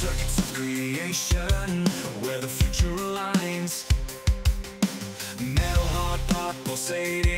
circuits of creation Where the future aligns. Metal hard pulsating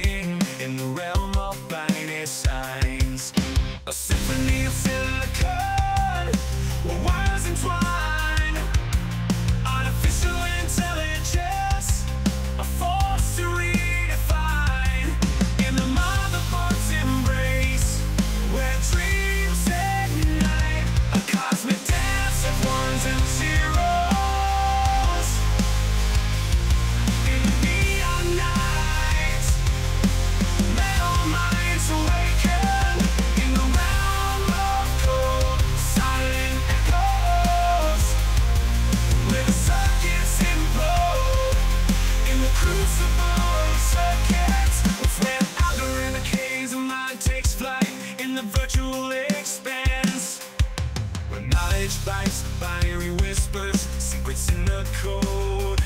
Fish bites, fiery whispers, secrets in the code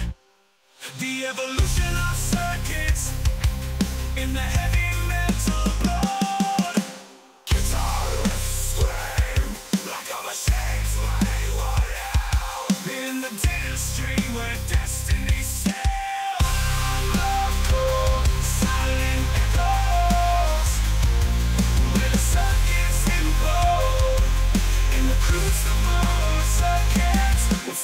The evolution of circuits in the heavy metal blood Guitar scream like a machine's shades lay low In the dead stream, we're dead.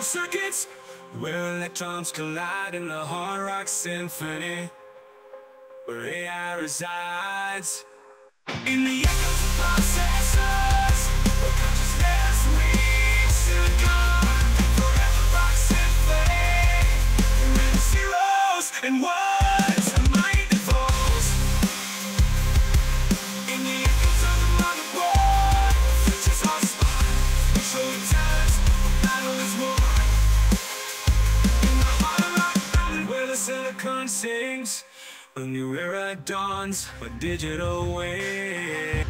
electrical circuits Where electrons collide in the hard rock symphony Where AI resides. In the echoes of processors silicon sings, a new era dawns, a digital way.